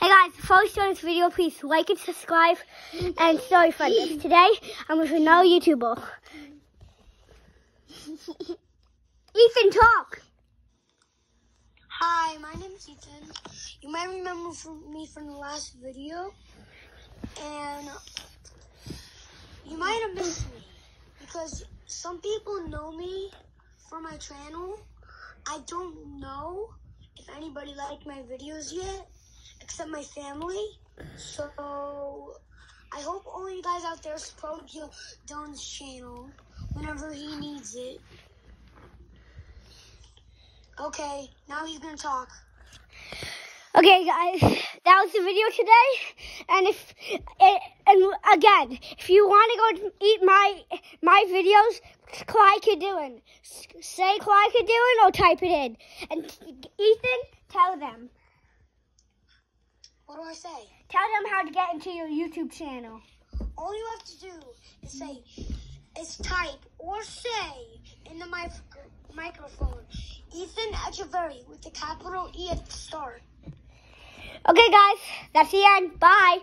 Hey guys, before we start this video, please like and subscribe. And sorry for this. Today, I'm with another YouTuber. Ethan, talk. Hi, my name is Ethan. You might remember from me from the last video, and you might have missed me because some people know me from my channel. I don't know if anybody liked my videos yet, except my family. So I hope all you guys out there support Gil- Dylan's channel whenever he needs it. Okay, now he's gonna talk. Okay, guys, that was the video today. And if and, and again, if you want to go eat my my videos, Clyde Doing. Say Clyde Doing or type it in. And Ethan, tell them. What do I say? Tell them how to get into your YouTube channel. All you have to do is say, is type or say in the mic- microphone, Ethan Echeverry with the capital E at the start. Okay, guys, that's the end. Bye.